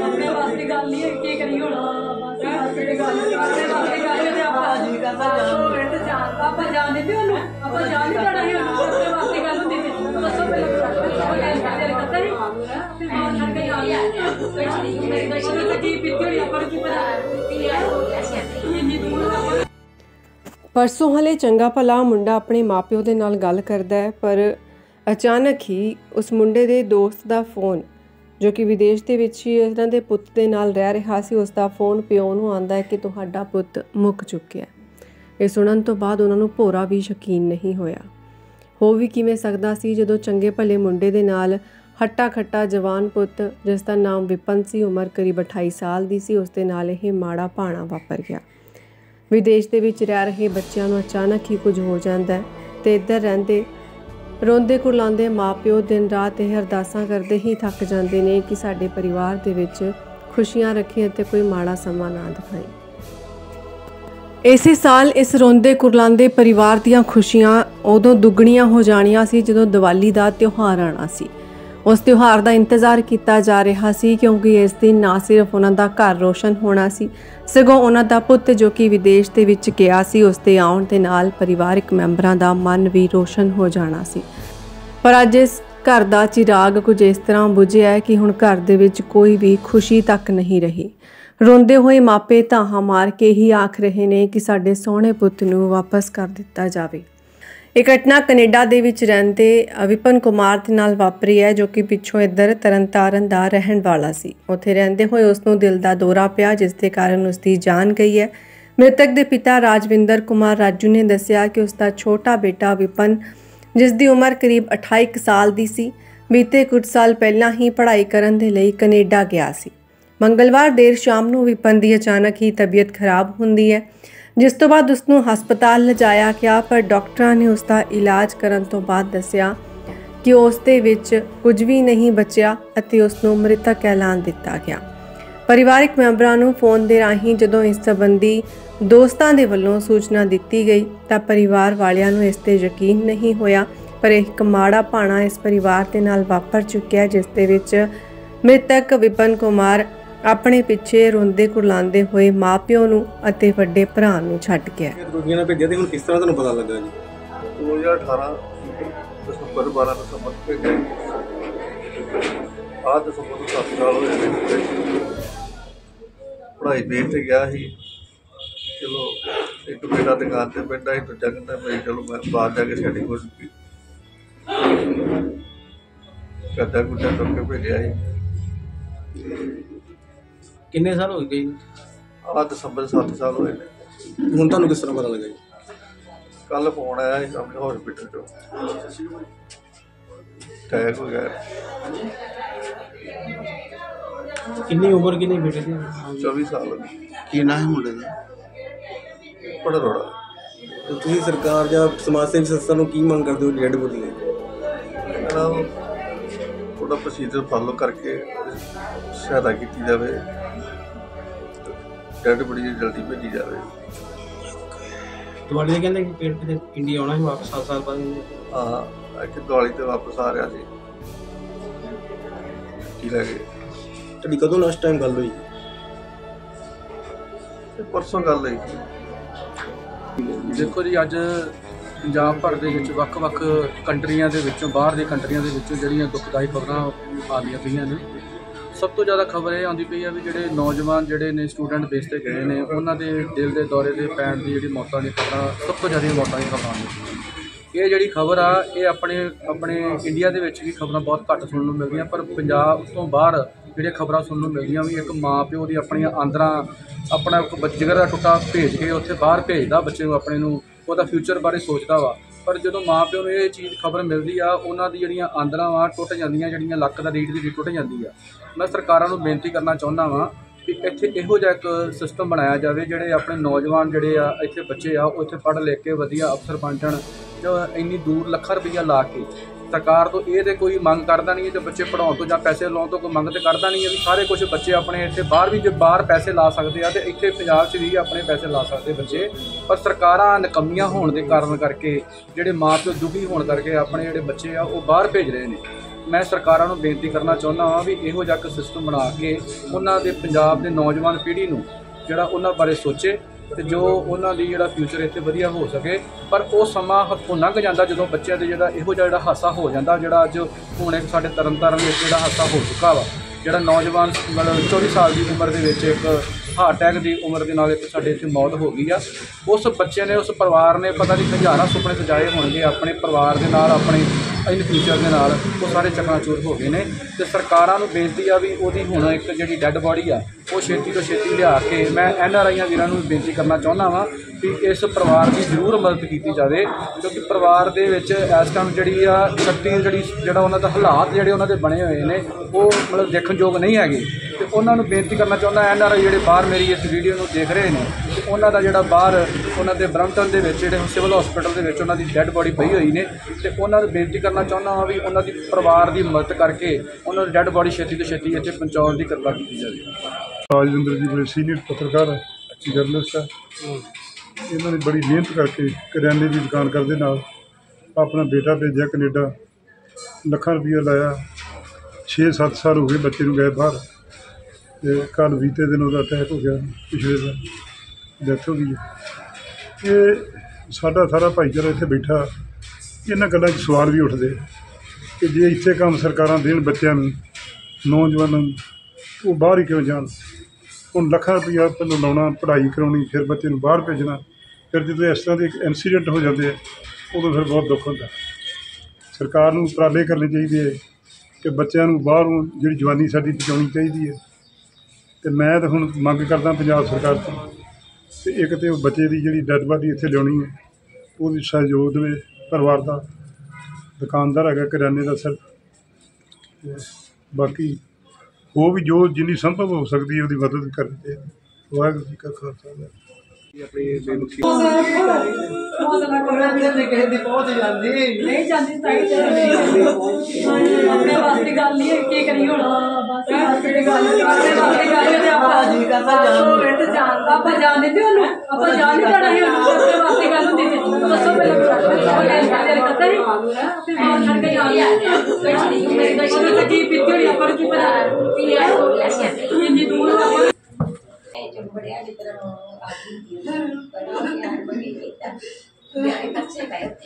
ਆਪਣੇ ਵਾਸਤੇ ਗੱਲ ਨਹੀਂ ਹੈ ਕੀ ਕਰੀ ਹੁਣ ਬਸ ਵਾਸਤੇ ਗੱਲ ਆਪਣੇ ਵਾਸਤੇ ਗੱਲ ਹੈ ਤੇ ਆਪਾਂ ਜੀ ਕਰਦਾ ਆਪਾਂ ਜਾਣਦੇ ਤੇ ਉਹਨੂੰ ਆਪਾਂ ਜਾਣ ਨਹੀਂ ਜਾਣਾ ਸੀ ਆਪਣੇ ਵਾਸਤੇ ਗੱਲ ਹੁੰਦੀ ਸੀ ਦੱਸੋ ਪਹਿਲਾਂ ਪਰਸੋਂ ਹਲੇ ਚੰਗਾ ਭਲਾ ਮੁੰਡਾ ਆਪਣੇ ਮਾਪਿਓ ਦੇ ਨਾਲ ਗੱਲ ਕਰਦਾ ਹੈ, ਪਰ ਅਚਾਨਕ ਹੀ ਉਸ ਮੁੰਡੇ ਦੇ ਦੋਸਤ ਦਾ ਫੋਨ, ਜੋ ਕਿ ਵਿਦੇਸ਼ ਦੇ ਵਿੱਚ ਹੀ ਇਹਨਾਂ ਦੇ ਪੁੱਤ ਦੇ ਨਾਲ ਰਹਿ ਰਿਹਾ ਸੀ, ਉਸ ਦਾ ਫੋਨ ਪਿਓ ਨੂੰ ਆਂਦਾ ਹੈ ਕਿ ਤੁਹਾਡਾ ਪੁੱਤ ਮੁੱਕ ਚੁੱਕਿਆ ਹੈ। ਇਹ ਸੁਣਨ ਤੋਂ ਬਾਅਦ ਉਹਨਾਂ ਨੂੰ ਭੋਰਾ ਵੀ ਯਕੀਨ ਨਹੀਂ ਹੋਇਆ। ਹੋ ਵੀ ਕਿਵੇਂ ਸਕਦਾ ਸੀ ਜਦੋਂ ਚੰਗੇ ਭਲੇ ਮੁੰਡੇ ਦੇ ਨਾਲ ਹੱਟਾ ਖੱਟਾ ਜਵਾਨ ਪੁੱਤ, ਜਿਸ ਦਾ ਨਾਮ ਵਿਪਨ ਸੀ, ਉਮਰ ਕਰੀਬ 28 ਸਾਲ ਦੀ ਸੀ, ਉਸ ਦੇ ਨਾਲ ਇਹ ਮਾੜਾ ਭਾਣਾ ਵਾਪਰ ਗਿਆ। ਵਿਦੇਸ਼ ਦੇ ਵਿੱਚ ਰਹਿ ਰਹੇ ਬੱਚਿਆਂ ਨੂੰ ਅਚਾਨਕ ਹੀ ਕੁਝ ਹੋ ਜਾਂਦਾ ਹੈ ਤੇ ਇੱਧਰ ਰਹਿੰਦੇ ਰੋਂਦੇ ਕੁਰਲਾਉਂਦੇ ਮਾਪਿਓ ਦਿਨ ਰਾਤ ਇਹ ਅਰਦਾਸਾਂ ਕਰਦੇ ਹੀ ਥੱਕ ਜਾਂਦੇ ਨੇ ਕਿ ਸਾਡੇ ਪਰਿਵਾਰ ਦੇ ਵਿੱਚ ਖੁਸ਼ੀਆਂ ਰੱਖੀਆਂ ਅਤੇ ਕੋਈ ਮਾੜਾ ਸਮਾਂ ਨਾ ਦਿਖਾਏ। ਇਸੇ ਸਾਲ ਇਸ ਰੋਂਦੇ ਕੁਰਲਾਉਂਦੇ ਪਰਿਵਾਰ ਦੀਆਂ ਖੁਸ਼ੀਆਂ ਉਦੋਂ ਦੁੱਗਣੀਆਂ ਹੋ ਜਾਣੀਆਂ ਸੀ ਜਦੋਂ ਦੀਵਾਲੀ ਦਾ ਤਿਉਹਾਰ ਆਣਾ ਸੀ। ਉਸ ਤਿਉਹਾਰ ਦਾ ਇੰਤਜ਼ਾਰ ਕੀਤਾ ਜਾ ਰਿਹਾ ਸੀ ਕਿਉਂਕਿ ਇਸ ਦਿਨ ਨਾ ਸਿਰਫ ਉਹਨਾਂ ਦਾ ਘਰ ਰੋਸ਼ਨ ਹੋਣਾ ਸੀ, ਸਗੋਂ ਉਹਨਾਂ ਦਾ ਪੁੱਤ ਜੋ ਕਿ ਵਿਦੇਸ਼ ਦੇ ਵਿੱਚ ਗਿਆ ਸੀ, ਉਸ ਦੇ ਆਉਣ ਦੇ ਨਾਲ ਪਰਿਵਾਰਕ ਮੈਂਬਰਾਂ ਦਾ ਮਨ ਵੀ ਰੋਸ਼ਨ ਹੋ ਜਾਣਾ ਸੀ। ਪਰ ਅੱਜ ਇਸ ਘਰ ਦਾ ਚਿਰਾਗ ਕੁਝ ਇਸ ਤਰ੍ਹਾਂ ਬੁਝਿਆ ਹੈ ਕਿ ਹੁਣ ਘਰ ਦੇ ਵਿੱਚ ਕੋਈ ਵੀ ਖੁਸ਼ੀ ਤੱਕ ਨਹੀਂ ਰਹੀ। ਰੋਂਦੇ ਹੋਏ ਮਾਪੇ ਧਾਹਾਂ ਮਾਰ ਕੇ ਹੀ ਆਖ ਰਹੇ ਨੇ ਕਿ ਸਾਡੇ ਸੋਹਣੇ ਪੁੱਤ ਨੂੰ ਵਾਪਸ ਕਰ ਦਿੱਤਾ ਜਾਵੇ। ਇਹ ਘਟਨਾ ਕੈਨੇਡਾ ਦੇ ਵਿੱਚ ਰਹਿੰਦੇ ਵਿਪਨ ਕੁਮਾਰ ਦੇ ਨਾਲ ਵਾਪਰੀ ਹੈ, ਜੋ ਕਿ ਪਿੱਛੋਂ ਇੱਧਰ ਤਰਨਤਾਰਨ ਦਾ ਰਹਿਣ ਵਾਲਾ ਸੀ। ਉੱਥੇ ਰਹਿੰਦੇ ਹੋਏ ਉਸ ਨੂੰ ਦਿਲ ਦਾ ਦੌਰਾ ਪਿਆ, ਜਿਸ ਦੇ ਕਾਰਨ ਉਸ ਦੀ ਜਾਨ ਗਈ ਹੈ। ਮ੍ਰਿਤਕ ਦੇ ਪਿਤਾ ਰਾਜਵਿੰਦਰ ਕੁਮਾਰ ਰਾਜੂ ਨੇ ਦੱਸਿਆ ਕਿ ਉਸ ਦਾ ਛੋਟਾ ਬੇਟਾ ਵਿਪਨ ਜਿਸ ਦੀ ਉਮਰ ਕਰੀਬ 28 ਕੁ ਸਾਲ ਦੀ ਸੀ, ਬੀਤੇ ਕੁਝ ਸਾਲ ਪਹਿਲਾਂ ਹੀ ਪੜ੍ਹਾਈ ਕਰਨ ਦੇ ਲਈ ਕੈਨੇਡਾ ਗਿਆ ਸੀ। ਮੰਗਲਵਾਰ ਦੇਰ ਸ਼ਾਮ ਨੂੰ ਵਿਪਨ ਦੀ ਅਚਾਨਕ ਹੀ ਤਬੀਅਤ ਖਰਾਬ ਹੁੰਦੀ ਹੈ। ਜਿਸ ਤੋਂ ਬਾਅਦ ਉਸ ਨੂੰ ਹਸਪਤਾਲ ਲਿਜਾਇਆ ਗਿਆ, ਪਰ ਡਾਕਟਰਾਂ ਨੇ ਉਸ ਦਾ ਇਲਾਜ ਕਰਨ ਤੋਂ ਬਾਅਦ ਦੱਸਿਆ ਕਿ ਉਸ ਦੇ ਵਿੱਚ ਕੁਝ ਵੀ ਨਹੀਂ ਬਚਿਆ ਅਤੇ ਉਸ ਨੂੰ ਮ੍ਰਿਤਕ ਐਲਾਨ ਦਿੱਤਾ ਗਿਆ। ਪਰਿਵਾਰਕ ਮੈਂਬਰਾਂ ਨੂੰ ਫੋਨ ਦੇ ਰਾਹੀਂ ਜਦੋਂ ਇਸ ਸੰਬੰਧੀ ਦੋਸਤਾਂ ਦੇ ਵੱਲੋਂ ਸੂਚਨਾ ਦਿੱਤੀ ਗਈ ਤਾਂ ਪਰਿਵਾਰ ਵਾਲਿਆਂ ਨੂੰ ਇਸ ਤੇ ਯਕੀਨ ਨਹੀਂ ਹੋਇਆ, ਪਰ ਇੱਕ ਮਾੜਾ ਭਾਣਾ ਇਸ ਪਰਿਵਾਰ ਦੇ ਨਾਲ ਵਾਪਰ ਚੁੱਕਿਆ, ਜਿਸ ਦੇ ਵਿੱਚ ਮ੍ਰਿਤਕ ਵਿਪਨ ਕੁਮਾਰ ਆਪਣੇ ਪਿੱਛੇ ਰੋਂਦੇ ਕੁਰਲਾਉਂਦੇ ਹੋਏ ਮਾਪਿਓ ਨੂੰ ਅਤੇ ਵੱਡੇ ਭਰਾ ਨੂੰ ਛੱਡ ਗਿਆ ਦੁਨੀਆ ਨੇ ਭੇਜਿਆ ਤੇ ਹੁਣ ਕਿਸ ਤਰ੍ਹਾਂ ਤੁਹਾਨੂੰ ਪਤਾ ਲੱਗਾ ਜੀ? 2018 ਦਸੰਬਰ 12 ਦਸੰਬਰ ਤੇ ਗਏ। ਆਹ ਦਸੰਬਰ ਨੂੰ 7 ਸਾਲ ਹੋਏ ਨੇ। ਪੜ੍ਹਾਈ ਬੇਸ ਤੇ ਗਿਆ ਸੀ। ਚਲੋ ਇੱਕ ਬੇਟਾ ਦੁਕਾਨ ਤੇ ਬੈਠਾ ਸੀ ਦੂਜਾ ਕਹਿੰਦਾ ਮੈਂ ਚਲੋ ਮੈਂ ਬਾਹਰ ਜਾ ਕੇ ਸਟੱਡੀ ਕੋਰਸ ਕੀ ਕਰਦਾ ਗੁੱਡਾ ਤੋਂ ਕੇ ਭੇਜਿਆ ਸੀ। ਕਿੰਨੇ ਸਾਲ ਹੋ ਗਏ ਜੀ? ਆਹ ਦਸੰਬਰ 7 ਸਾਲ ਹੋਏ ਨੇ। ਹੁਣ ਤੁਹਾਨੂੰ ਕਿਸ ਤਰ੍ਹਾਂ ਪਤਾ ਲੱਗਾ ਜੀ? ਕੱਲ ਫੋਨ ਆਇਆ ਸੀ ਸਾਹਮਣੇ ਹਸਪੀਟਲ ਤੋਂ ਟੈਗ ਹੋ ਗਿਆ। ਕਿੰਨੀ ਉਮਰ ਕਿੰਨੀ ਬੇਟੇ ਦੀ 24 ਸਾਲ ਕੀ ਨਾਂ ਹੈ ਮੁੰਡੇ ਦਾ? ਬੜਾ ਰੋੜਾ ਤੇ ਤੁਸੀਂ ਸਰਕਾਰ ਜਾਂ ਸਮਾਜ ਸੇਵੀ ਸੰਸਥਾ ਨੂੰ ਕੀ ਮੰਗ ਕਰਦੇ ਹੋ ਡੈਡ ਲਈ ਇਹਨਾਂ ਨੂੰ ਉਹਦਾ ਪ੍ਰੋਸੀਜਰ ਫਾਲੋ ਕਰਕੇ ਸਹਾਇਤਾ ਕੀਤੀ ਜਾਵੇ ਡੈਡ ਬੜੀ ਜਲਦੀ ਭੇਜੀ ਜਾਵੇ। ਤੁਹਾਡੇ ਕਹਿੰਦੇ ਕਿ ਪੇਟ ਤੇ ਇੰਡੀਆ ਆਉਣਾ ਸੀ ਵਾਪਸ 7 ਸਾਲ ਬਾਅਦ? ਹਾਂ ਇੱਥੇ ਦਿਵਾਲੀ ਤੇ ਵਾਪਸ ਆ ਰਿਹਾ ਸੀ। ਕੀ ਲੱਗੇ ਤੁਹਾਡੀ ਕਦੋਂ ਲਾਸਟ ਟਾਈਮ ਗੱਲ ਹੋਈ? ਪਰਸੋਂ ਗੱਲ ਹੋਈ। ਦੇਖੋ ਜੀ ਅੱਜ ਪੰਜਾਬ ਭਰ ਦੇ ਵਿੱਚ ਵੱਖ-ਵੱਖ ਕੰਟਰੀਆਂ ਦੇ ਵਿੱਚੋਂ, ਬਾਹਰ ਦੇ ਕੰਟਰੀਆਂ ਦੇ ਵਿੱਚੋਂ ਜਿਹੜੀਆਂ ਦੁਖਦਾਈ ਖਬਰਾਂ ਆਉਂਦੀਆਂ ਪਈਆਂ ਨੇ। ਸਭ ਤੋਂ ਜ਼ਿਆਦਾ ਖਬਰ ਇਹ ਆਉਂਦੀ ਪਈ ਆ ਵੀ ਜਿਹੜੇ ਨੌਜਵਾਨ ਜਿਹੜੇ ਨੇ ਸਟੂਡੈਂਟ ਬੇਸ ਤੇ ਗਏ ਨੇ, ਉਹਨਾਂ ਦੇ ਦਿਲ ਦੇ ਦੌਰੇ ਦੇ ਪੈਣ ਦੀ ਜਿਹੜੀ ਮੌਤਾਂ ਦੀ ਖਬਰਾਂ, ਸਭ ਤੋਂ ਜ਼ਿਆਦਾ ਮੌਤਾਂ ਦੀ ਖਬਰਾਂ ਆਉਂਦੀਆਂ ਇਹ ਜਿਹੜੀ ਖਬਰ ਆ, ਇਹ ਆਪਣੇ ਆਪਣੇ ਇੰਡੀਆ ਦੇ ਵਿੱਚ ਵੀ ਖਬਰਾਂ ਬਹੁਤ ਘੱਟ ਸੁਣਨ ਨੂੰ ਮਿਲਦੀਆਂ, ਪਰ ਪੰਜਾਬ ਤੋਂ ਬਾਹਰ ਜਿਹੜੀਆਂ ਖਬਰਾਂ ਸੁਣਨ ਨੂੰ ਮਿਲਦੀਆਂ ਵੀ ਇੱਕ ਮਾਂ ਪਿਓ ਦੀ ਆਪਣੀਆਂ ਆਂਦਰਾਂ, ਆਪਣਾ ਇੱਕ ਜਿਗਰ ਦਾ ਟੁੱਟਾ ਭੇਜ ਕੇ ਉੱਥੇ ਬਾਹਰ ਭੇਜਦਾ ਬੱਚੇ ਨੂੰ ਆਪਣੇ ਨੂੰ ਉਹਦਾ ਫਿਊਚਰ ਬਾਰੇ ਸੋਚਦਾ ਵਾ। ਪਰ ਜਦੋਂ ਮਾਂ ਪਿਓ ਨੂੰ ਇਹ ਚੀਜ਼ ਖਬਰ ਮਿਲਦੀ ਆ, ਉਹਨਾਂ ਦੀ ਜਿਹੜੀਆਂ ਆਂਦਰਾਂ ਵਾ, ਟੁੱਟ ਜਾਂਦੀਆਂ, ਜਿਹੜੀਆਂ ਲੱਕ ਦਾ ਰੀੜ ਦੀ ਰੀੜ ਟੁੱਟ ਜਾਂਦੀ ਆ। ਮੈਂ ਸਰਕਾਰਾਂ ਨੂੰ ਬੇਨਤੀ ਕਰਨਾ ਚਾਹੁੰਦਾ ਵਾਂ ਵੀ ਇੱਥੇ ਇਹੋ ਜਿਹਾ ਇੱਕ ਸਿਸਟਮ ਬਣਾਇਆ ਜਾਵੇ, ਜਿਹੜੇ ਆਪਣੇ ਨੌਜਵਾਨ ਜਿਹੜੇ ਆ, ਇੱਥੇ ਬੱਚੇ ਆ, ਉਹ ਇੱਥੇ ਪੜ੍ਹ ਲਿਖ ਕੇ ਵਧੀਆ ਅਫਸਰ ਬਣ ਜਾਣ। ਜੋ ਇੰਨੀ ਦੂਰ ਲੱਖਾਂ ਰੁਪਈਆ ਲਾ ਕੇ ਸਰਕਾਰ ਤੋਂ ਇਹ ਤੇ ਕੋਈ ਮੰਗ ਕਰਦਾ ਨਹੀਂ ਹੈ ਤੇ ਬੱਚੇ ਪੜਾਉਣ ਤੋਂ ਜਾਂ ਪੈਸੇ ਲਾਉਣ ਤੋਂ ਕੋਈ ਮੰਗ ਤੇ ਕਰਦਾ ਨਹੀਂ ਹੈ ਵੀ ਸਾਰੇ ਕੁਝ ਬੱਚੇ ਆਪਣੇ ਇੱਥੇ ਬਾਹਰ ਵੀ ਜੇ ਬਾਹਰ ਪੈਸੇ ਲਾ ਸਕਦੇ ਆ ਤੇ ਇੱਥੇ ਪੰਜਾਬ 'ਚ ਵੀ ਆਪਣੇ ਪੈਸੇ ਲਾ ਸਕਦੇ ਬੱਚੇ। ਪਰ ਸਰਕਾਰਾਂ ਨਕਮੀਆਂ ਹੋਣ ਦੇ ਕਾਰਨ ਕਰਕੇ, ਜਿਹੜੇ ਮਾਪਿਓ ਦੁਖੀ ਹੋਣ ਕਰਕੇ ਆਪਣੇ ਜਿਹੜੇ ਬੱਚੇ ਆ ਉਹ ਬਾਹਰ ਭੇਜ ਰਹੇ ਨੇ। ਮੈਂ ਸਰਕਾਰਾਂ ਨੂੰ ਬੇਨਤੀ ਕਰਨਾ ਚਾਹੁੰਦਾ ਹਾਂ ਵੀ ਇਹੋ ਜਿਹਾ ਇੱਕ ਸਿਸਟਮ ਬਣਾ ਕੇ ਉਹਨਾਂ ਦੇ ਪੰਜਾਬ ਦੇ ਨੌਜਵਾਨ ਪੀੜ੍ਹੀ ਨੂੰ ਜਿਹੜਾ ਉਹਨਾਂ ਬਾਰੇ ਸੋਚੇ ਤੇ ਜੋ ਉਹਨਾਂ ਦੀ ਜਿਹੜਾ ਫਿਊਚਰ ਇੱਥੇ ਵਧੀਆ ਹੋ ਸਕੇ, ਪਰ ਉਹ ਸਮਾਂ ਹੱਥੋਂ ਲੰਘ ਜਾਂਦਾ ਜਦੋਂ ਬੱਚਿਆਂ ਦੇ ਜਿਹੜਾ ਇਹੋ ਜਿਹਾ ਜਿਹੜਾ ਹਾਸਾ ਹੋ ਜਾਂਦਾ, ਜਿਹੜਾ ਅੱਜ ਹੁਣ ਇੱਕ ਸਾਡੇ ਤਰਨਤਾਰਨ ਵਿੱਚ ਜਿਹੜਾ ਹਾਸਾ ਹੋ ਚੁੱਕਾ ਵਾ, ਜਿਹੜਾ ਨੌਜਵਾਨ ਮਤਲਬ 24 ਸਾਲ ਦੀ ਉਮਰ ਦੇ ਵਿੱਚ ਇੱਕ ਹਾਰਟ ਅਟੈਕ ਦੀ ਉਮਰ ਦੇ ਨਾਲ ਇੱਕ ਸਾਡੇ ਇੱਥੇ ਮੌਤ ਹੋ ਗਈ ਆ। ਉਸ ਬੱਚੇ ਨੇ, ਉਸ ਪਰਿਵਾਰ ਨੇ ਪਤਾ ਨਹੀਂ ਹਜ਼ਾਰਾਂ ਸੁਪਨੇ ਸਜਾਏ ਹੋਣਗੇ, ਆਪਣੇ ਪਰਿਵਾਰ ਦੇ ਨਾਲ, ਆਪਣੇ ਇਨ ਫਿਊਚਰ ਦੇ ਨਾਲ ਉਹ ਸਾਰੇ ਚਕਨਾਚੂਰ ਹੋ ਗਏ ਨੇ ਤੇ ਸਰਕਾਰਾਂ ਨੂੰ ਬੇਨਤੀ ਆ ਵੀ ਉਹਦੀ ਹੁਣ ਇੱਕ ਜਿਹੜੀ ਡੈੱਡ ਬਾਡੀ ਆ, ਉਹ ਛੇਤੀ ਤੋਂ ਛੇਤੀ ਲਿਆ ਕੇ ਮੈਂ ਐਨ ਆਰ ਆਈਆਂ ਵੀਰਾਂ ਨੂੰ ਬੇਨਤੀ ਕਰਨਾ ਚਾਹੁੰਦਾ ਵਾਂ ਵੀ ਇਸ ਪਰਿਵਾਰ ਦੀ ਜ਼ਰੂਰ ਮਦਦ ਕੀਤੀ ਜਾਵੇ, ਕਿਉਂਕਿ ਪਰਿਵਾਰ ਦੇ ਵਿੱਚ ਇਸ ਟਾਈਮ ਜਿਹੜੀ ਆ ਸ਼ਕਤੀ ਜਿਹੜੀ, ਜਿਹੜਾ ਉਹਨਾਂ ਦਾ ਹਾਲਾਤ ਜਿਹੜੇ ਉਹਨਾਂ ਦੇ ਬਣੇ ਹੋਏ ਨੇ, ਉਹ ਮਤਲਬ ਦੇਖਣਯੋਗ ਨਹੀਂ ਹੈਗੇ। ਤੇ ਉਹਨਾਂ ਨੂੰ ਬੇਨਤੀ ਕਰਨਾ ਚਾਹੁੰਦਾ ਐਨ ਆਰ ਆਈ ਜਿਹੜੇ ਬਾਹਰ ਮੇਰੀ ਇਸ ਵੀਡੀਓ ਨੂੰ ਦੇਖ ਰਹੇ ਨੇ ਉਹਨਾਂ ਦਾ ਜਿਹੜਾ ਬਾਹਰ ਉਹਨਾਂ ਦੇ ਬ੍ਰਮਟਨ ਦੇ ਵਿੱਚ ਜਿਹੜੇ ਸਿਵਲ ਹਸਪੀਟਲ ਦੇ ਵਿੱਚ ਉਹਨਾਂ ਦੀ ਡੈੱਡ ਬੋਡੀ ਪਈ ਹੋਈ ਨੇ ਤੇ ਉਹਨਾਂ ਨੂੰ ਬੇਨਤੀ ਕਰਨਾ ਚਾਹੁੰਦਾ ਹਾਂ ਵੀ ਉਹਨਾਂ ਦੀ ਪਰਿਵਾਰ ਦੀ ਮਦਦ ਕਰਕੇ ਉਹਨਾਂ ਦੀ ਡੈੱਡ ਬੋਡੀ ਛੇਤੀ ਤੋਂ ਛੇਤੀ ਇੱਥੇ ਪਹੁੰਚਾਉਣ ਦੀ ਕਿਰਪਾ ਕੀਤੀ ਜਾਵੇ। ਰਾਜਵਿੰਦਰ ਜੀ ਬੜੇ ਸੀਨੀਅਰ ਪੱਤਰਕਾਰ ਹੈ ਜਰਨਲਿਸਟ ਹੈ। ਇਹਨਾਂ ਨੇ ਬੜੀ ਮਿਹਨਤ ਕਰਕੇ ਕਰਿਆਨੇ ਦੀ ਦੁਕਾਨ ਕਰਦੇ ਨਾਲ ਆਪਣਾ ਬੇਟਾ ਭੇਜਿਆ ਕੈਨੇਡਾ ਲੱਖਾਂ ਰੁਪਈਆ ਲਾਇਆ 6-7 ਸਾਲ ਹੋ ਗਏ ਬੱਚੇ ਨੂੰ ਗਏ ਬਾਹਰ ਤੇ ਕੱਲ ਬੀਤੇ ਦਿਨ ਉਹਦਾ ਅਟੈਕ ਹੋ ਗਿਆ ਪਿਛਲੇ ਦਿਨ। ਡੈਥ ਹੋ ਗਈ ਹੈ। ਇਹ ਸਾਡਾ ਸਾਰਾ ਭਾਈਚਾਰਾ ਇੱਥੇ ਬੈਠਾ। ਇਹਨਾਂ ਗੱਲਾਂ 'ਚ ਸਵਾਲ ਵੀ ਉੱਠਦੇ। ਕਿ ਜੇ ਇੱਥੇ ਕੰਮ ਸਰਕਾਰਾਂ ਦੇਣ ਬੱਚਿਆਂ ਨੂੰ, ਨੌਜਵਾਨਾਂ ਨੂੰ ਉਹ ਬਾਹਰ ਹੀ ਕਿਉਂ ਜਾਣ? ਹੁਣ ਲੱਖਾਂ ਰੁਪਈਆ ਪਹਿਲਾਂ ਲਾਉਣਾ, ਪੜ੍ਹਾਈ ਕਰਾਉਣੀ, ਫਿਰ ਬੱਚੇ ਨੂੰ ਬਾਹਰ ਭੇਜਣਾ। ਫਿਰ ਜਦੋਂ ਇਸ ਤਰ੍ਹਾਂ ਦੇ ਇਨਸੀਡੈਂਟ ਹੋ ਜਾਂਦੇ ਆ, ਉਦੋਂ ਫਿਰ ਬਹੁਤ ਦੁੱਖ ਹੁੰਦਾ। ਸਰਕਾਰ ਨੂੰ ਉਪਰਾਲੇ ਕਰਨੇ ਚਾਹੀਦੇ ਹੈ ਕਿ ਬੱਚਿਆਂ ਨੂੰ ਬਾਹਰੋਂ ਜਿਹੜੀ ਜਵਾਨੀ ਸਾਡੀ ਬਚਾਉਣੀ ਚਾਹੀਦੀ ਹੈ ਤੇ ਮੈਂ ਤਾਂ ਹੁਣ ਮੰਗ ਕਰਦਾ ਪੰਜਾਬ ਸਰਕਾਰ ਤੋਂ ਤੇ ਇੱਕ ਤੇ ਉਹ ਬੱਚੇ ਦੀ ਜਿਹੜੀ ਡੈਡ ਬਾਡੀ ਇੱਥੇ ਲਿਆਉਣੀ ਹੈ, ਉਹਦੀ ਸਹਿਯੋਗ ਦੇਵੇ ਪਰਿਵਾਰ ਦਾ। ਦੁਕਾਨਦਾਰ ਹੈਗਾ ਕਰਿਆਨੇ ਦਾ ਸਰ। ਤੇ ਬਾਕੀ ਉਹ ਵੀ ਜੋ ਜਿੰਨੀ ਸੰਭਵ ਹੋ ਸਕਦੀ ਹੈ ਉਹਦੀ ਮਦਦ ਕਰਨੀ ਚਾਹੀਦੀ ਵਾਹਿਗੁਰੂ ਜੀ ਕਾ ਖਾਲਸਾ ਵਾਹਿਗੁਰੂ ਹੌਸਲਾ ਕਰੋ ਤੇ ਕਿਸੇ ਦੀ ਪਹੁੰਚ ਜਾਂਦੀ। ਨਹੀਂ ਜਾਂਦੀ ਸਾਈਡ ਤੇ ਆਪਣੇ ਵਾਸਤੇ ਗੱਲ ਨਹੀਂ ਹੈ ਕੀ ਕਰੀ ਹੁਣ? ਬਸ ਵਾਸਤੇ ਦੀ ਗੱਲ ਆਪਣੇ ਵਾਸਤੇ ਗੱਲ ਹੈ ਤੇ ਆਪਾਂ ਜੀ ਕਰਦਾ ਜਾਣ ਨੂੰ। ਤੇ ਜਾਣ ਆਪਾਂ ਜਾਣ ਦਿੱਤੇ ਉਹਨੂੰ। ਆਪਾਂ ਜਾਣ ਨਹੀਂ ਸੀ ਉਹਨੂੰ ਆਪਣੇ ਵਾਸਤੇ ਗੱਲ ਹੁੰਦੀ ਸੀ। ਦੱਸੋ ਪਹਿਲਾਂ ਹੀ ਕੇ ਜਾਣ ਤਾਂ ਪੀਤੀ ਹੋਣੀ ਆਪਾਂ ਨੂੰ ਕੀ ਪਤਾ? ਇੰਨੀ ਦੂਰ ਬੜਿਆ ਦੀ ਤਰ੍ਹਾਂ ਆਦੀ ਪਰ 嗯。个最白